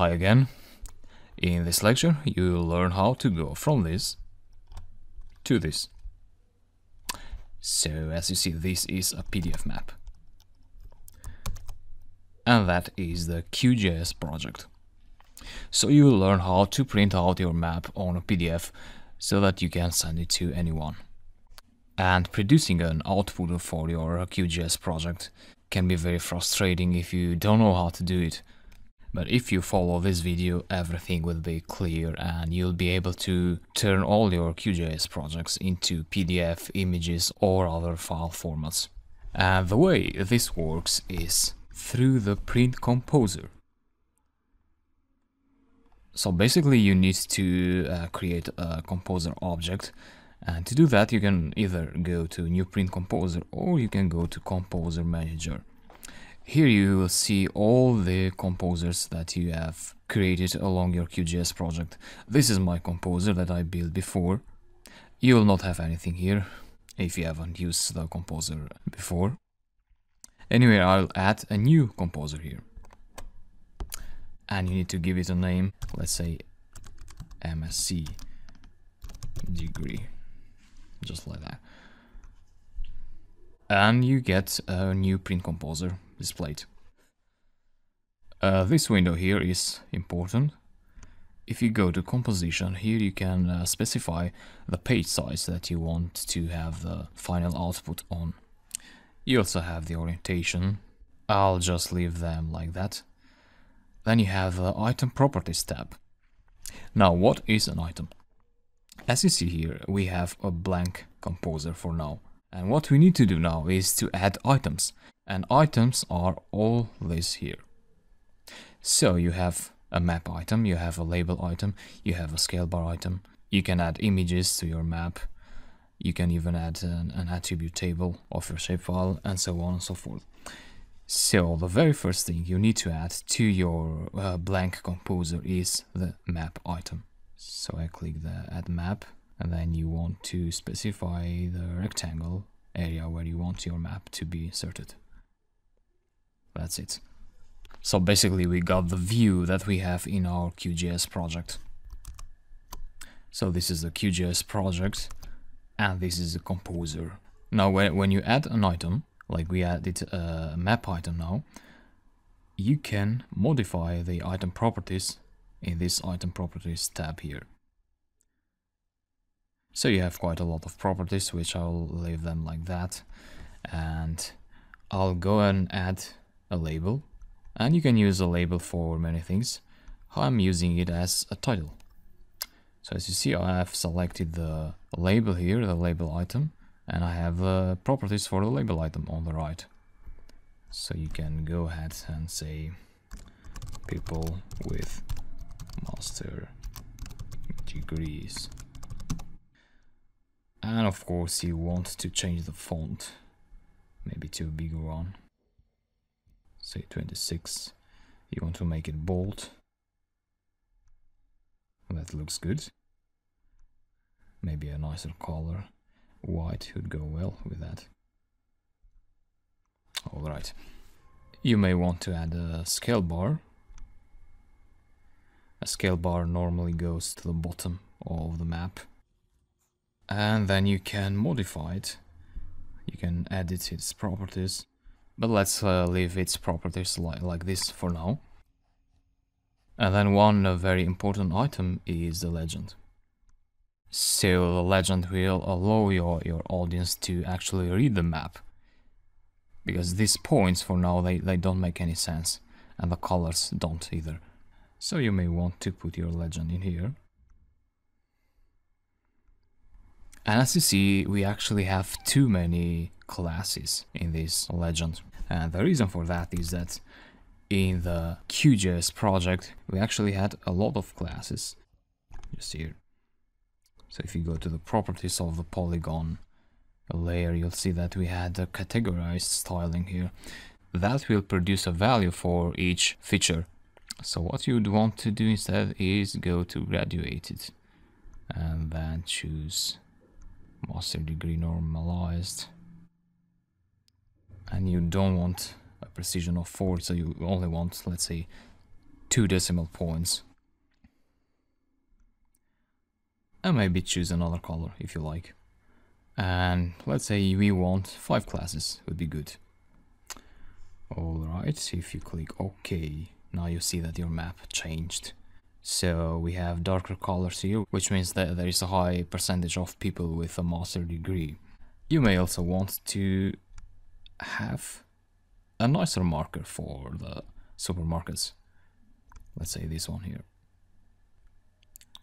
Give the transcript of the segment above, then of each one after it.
Hi again. In this lecture, you'll learn how to go from this to this. So, as you see, this is a PDF map. And that is the QGIS project. So you will learn how to print out your map on a PDF so that you can send it to anyone. And producing an output for your QGIS project can be very frustrating if you don't know how to do it. But if you follow this video, everything will be clear and you'll be able to turn all your QGIS projects into PDF, images or other file formats. And the way this works is through the print composer. So basically you need to uh, create a composer object and to do that you can either go to new print composer or you can go to composer manager. Here you will see all the composers that you have created along your QGIS project. This is my composer that I built before. You will not have anything here if you haven't used the composer before. Anyway, I'll add a new composer here. And you need to give it a name, let's say MSc degree, just like that. And you get a new print composer displayed. Uh, this window here is important. If you go to composition, here you can uh, specify the page size that you want to have the final output on. You also have the orientation. I'll just leave them like that. Then you have the item properties tab. Now what is an item? As you see here, we have a blank composer for now. And what we need to do now is to add items. And items are all this here. So you have a map item, you have a label item, you have a scale bar item. You can add images to your map. You can even add an, an attribute table of your shapefile and so on and so forth. So the very first thing you need to add to your uh, blank composer is the map item. So I click the add map and then you want to specify the rectangle area where you want your map to be inserted. That's it. So basically we got the view that we have in our QGIS project. So this is the QGIS project and this is the composer. Now when, when you add an item, like we added a map item now, you can modify the item properties in this item properties tab here. So you have quite a lot of properties, which I'll leave them like that. And I'll go and add a label. And you can use a label for many things. I'm using it as a title. So as you see, I have selected the label here, the label item, and I have the properties for the label item on the right. So you can go ahead and say people with master degrees and of course you want to change the font, maybe to a bigger one. Say 26. You want to make it bold. That looks good. Maybe a nicer color. White would go well with that. Alright. You may want to add a scale bar. A scale bar normally goes to the bottom of the map and then you can modify it. You can edit its properties, but let's uh, leave its properties li like this for now. And then one uh, very important item is the legend. So the legend will allow your, your audience to actually read the map. Because these points for now, they, they don't make any sense. And the colors don't either. So you may want to put your legend in here. And as you see, we actually have too many classes in this legend. And the reason for that is that in the QGIS project, we actually had a lot of classes. Just here. So if you go to the properties of the polygon layer, you'll see that we had a categorized styling here. That will produce a value for each feature. So what you'd want to do instead is go to graduated and then choose master degree normalized and you don't want a precision of 4 so you only want let's say two decimal points. And maybe choose another color if you like. And let's say we want five classes, would be good. Alright, if you click OK, now you see that your map changed. So we have darker colors here, which means that there is a high percentage of people with a master degree. You may also want to have a nicer marker for the supermarkets. Let's say this one here.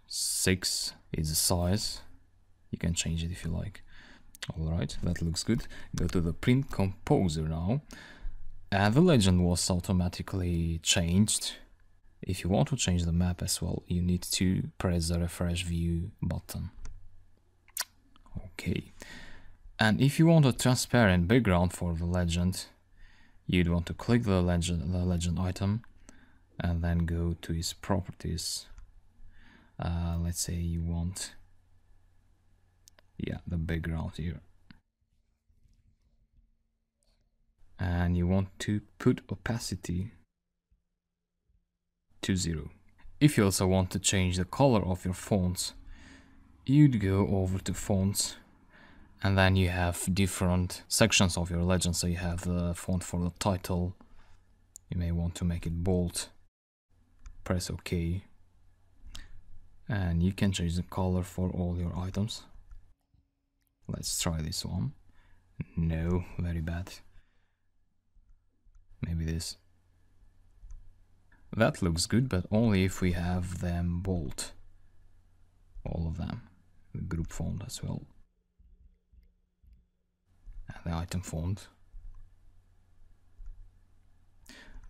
6 is the size. You can change it if you like. Alright, that looks good. Go to the print composer now. And the legend was automatically changed. If you want to change the map as well, you need to press the refresh view button. Okay. And if you want a transparent background for the legend, you'd want to click the legend, the legend item and then go to its properties. Uh, let's say you want, yeah, the background here. And you want to put opacity to zero. If you also want to change the color of your fonts, you'd go over to fonts and then you have different sections of your legend. So you have the font for the title. You may want to make it bold. Press ok. And you can change the color for all your items. Let's try this one. No very bad. Maybe this. That looks good but only if we have them bold. All of them. The group font as well the item font.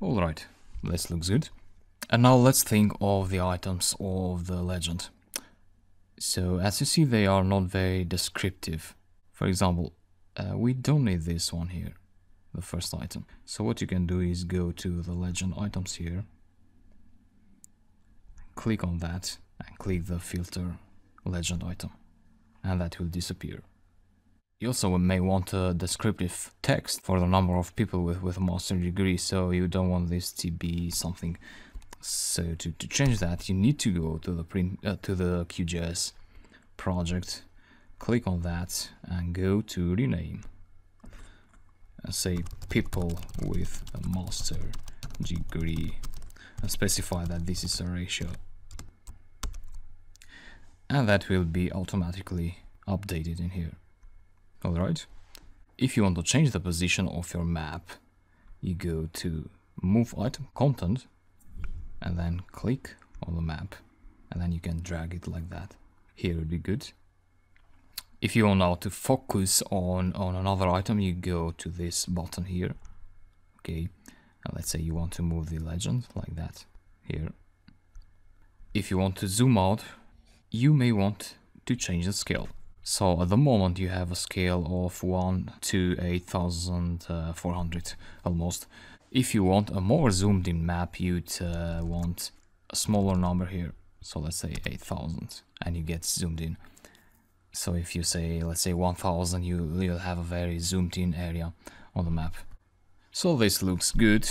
Alright, this looks good. And now let's think of the items of the legend. So as you see they are not very descriptive. For example, uh, we don't need this one here, the first item. So what you can do is go to the legend items here, click on that and click the filter legend item and that will disappear. You also may want a descriptive text for the number of people with, with a master degree, so you don't want this to be something. So to, to change that, you need to go to the print uh, to the QGIS project, click on that, and go to rename. And say people with a master degree, and specify that this is a ratio, and that will be automatically updated in here. Alright. If you want to change the position of your map, you go to move item content and then click on the map and then you can drag it like that. Here would be good. If you want now to focus on, on another item, you go to this button here. Okay, and let's say you want to move the legend like that here. If you want to zoom out, you may want to change the scale. So at the moment you have a scale of 1 to 8400 almost. If you want a more zoomed in map you'd uh, want a smaller number here. So let's say 8000 and you get zoomed in. So if you say let's say 1000 you, will have a very zoomed in area on the map. So this looks good.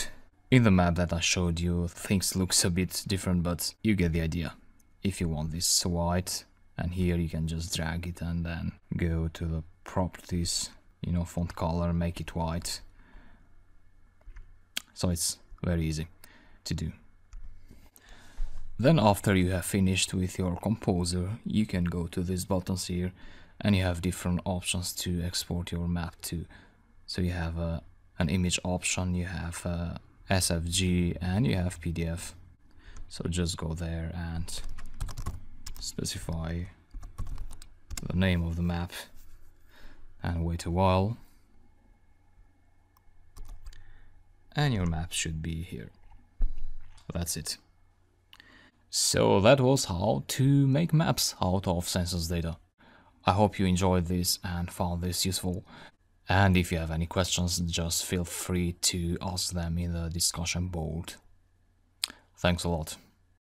In the map that I showed you things looks a bit different but you get the idea. If you want this white and here you can just drag it and then go to the properties you know font color make it white. So it's very easy to do. Then after you have finished with your composer you can go to these buttons here and you have different options to export your map to. So you have a, an image option you have uh, a SVG and you have PDF so just go there and specify the name of the map and wait a while. And your map should be here. That's it. So that was how to make maps out of census data. I hope you enjoyed this and found this useful. And if you have any questions just feel free to ask them in the discussion board. Thanks a lot